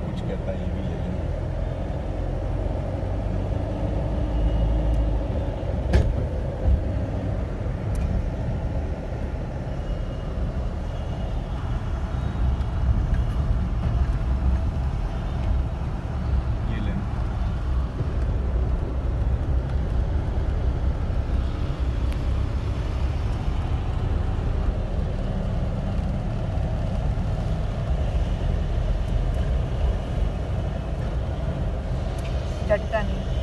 कुछ कहता है ये भी है। चटकन